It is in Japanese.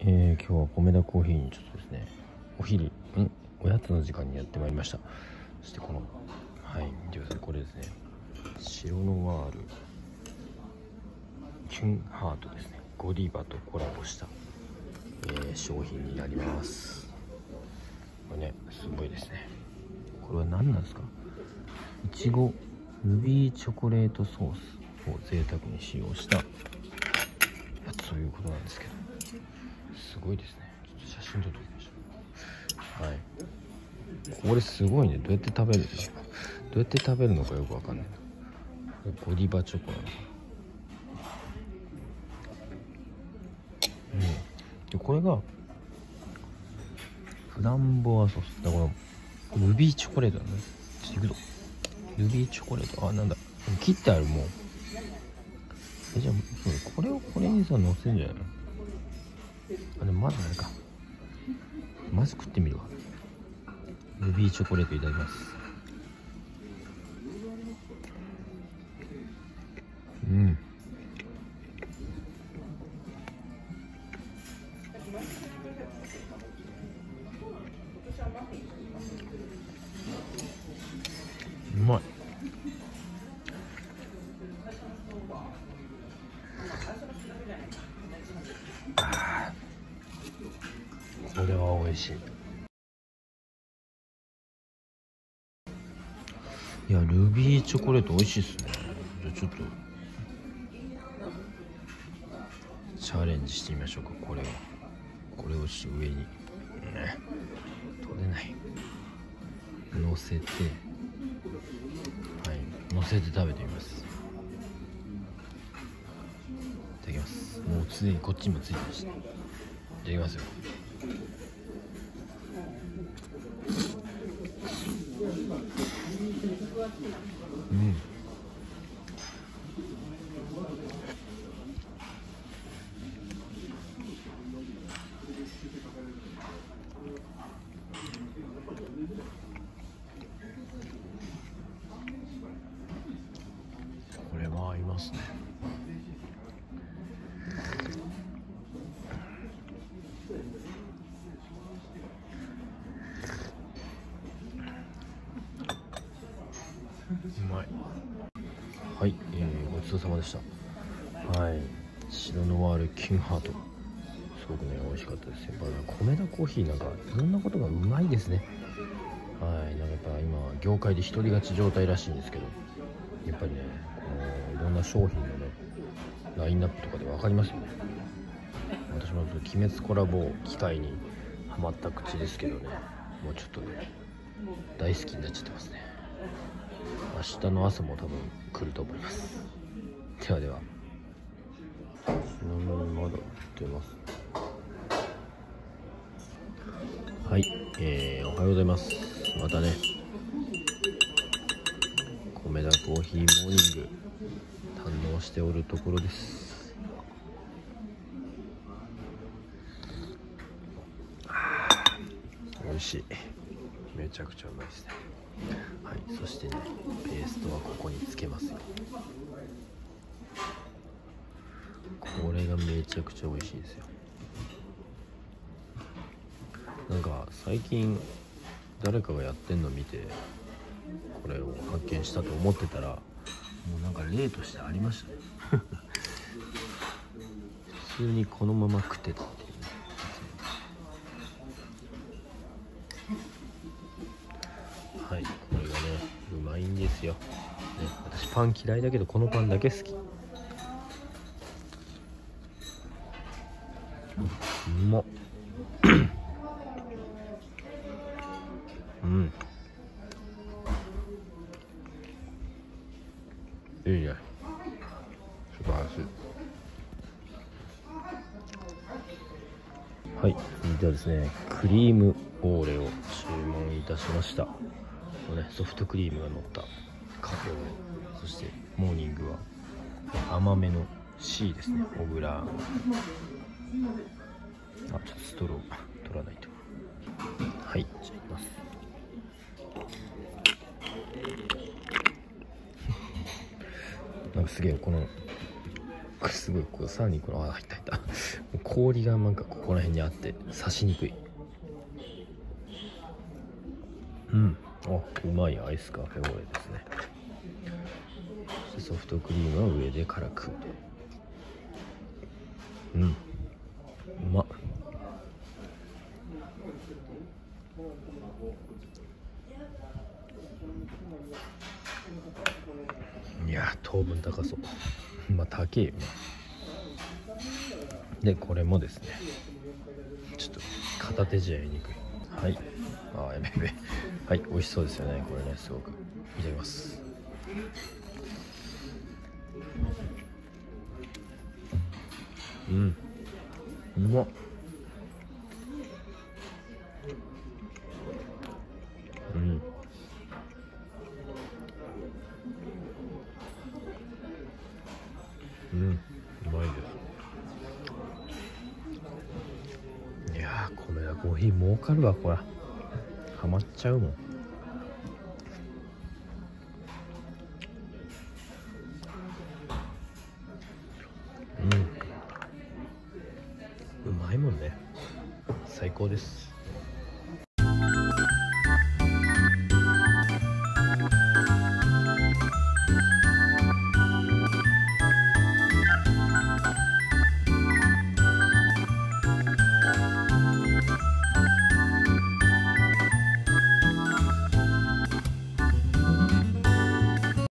えー、今日は米田コーヒーにちょっとですねお昼ん？おやつの時間にやってまいりました。そしてこのはい見てくださいこれですね白ノワールキュンハートですね。ゴディバとコラボした、えー、商品になります。これねすごいですね。これは何なんですか？いちごルビーチョコレートソースを贅沢に使用したやつということなんですけど。すごいですね。ちょっと写真撮っておきましょう。はい。これすごいね。どうやって食べる？のどうやって食べるのかよくわかんない。ゴディバチョコなの。かうん。でこれがフランボワソース。だからルビーチョコレートだね。ちょっといくぞ。ルビーチョコレート。あなんだ。切ってあるもう。えじゃあこれをこれにさ乗せるんじゃないの？あでもまだあれか。まず食ってみるわ。ルビーチョコレートいただきます。うん。これは美味しい。いやルビーチョコレート美味しいっすね。じゃあちょっとチャレンジしてみましょうか。これを。これを上に、ね、取れない。乗せて。はい。乗せて食べてみます。いただきます。もうすでにこっちにもついてまし。たいただきますよ。うんこれは合いますねうまいはい、えー、ごちそうさまでした。はい。白ノワールキンハート。すごくね美味しかったです。やっぱ米田コーヒーなんかいろんなことがうまいですね。はい。なんかやっぱ今業界で独り勝ち状態らしいんですけどやっぱりねこのいろんな商品のねラインナップとかで分かりますよね。私も「鬼滅コラボ」機会にハマった口ですけどねもうちょっとね大好きになっちゃってますね。明日の朝も多分来ると思います。ではでは。ちなみにまだ出ます？はい、えー、おはようございます。またね。米田コーヒーモーニング。堪能しておるところです。美味しい。めちゃくちゃうまいですね。はいそしてねペーストはここにつけますよ。これがめちゃくちゃ美味しいですよ。なんか最近誰かがやってんの見てこれを発見したと思ってたらもうなんか例としてありましたね。普通にこのまま食ってた。ですよ、ね、私パン嫌いだけどこのパンだけ好き。う。まっうん。いいね。素晴らしい。はい。ではですねクリームオーレを注文いたしました。ねソフトクリームが乗った。カフェオレそしてモーニングは甘めの C ですね。オブラー。ノあちょっとストロー取らないと。はいじゃあいきます。なんかすげえこのすごいこうさらにこのあ入った入った。氷がなんかここら辺にあって刺しにくい。うん。うまいアイスカフェオレですね。そしてソフトクリームは上でから食うとうん。うま。っいや糖分高そう。まあ高えよね。でこれもですね。ちょっと片手じゃやりにくい。はい。あやべやべ。はい美味しそうですよね。これねすごく。いただきます。うん。うまっ。うん。うん。うまいです。いやー米田コーヒー儲かるわこれハマっちゃうもん。うん。うまいもんね。最高です。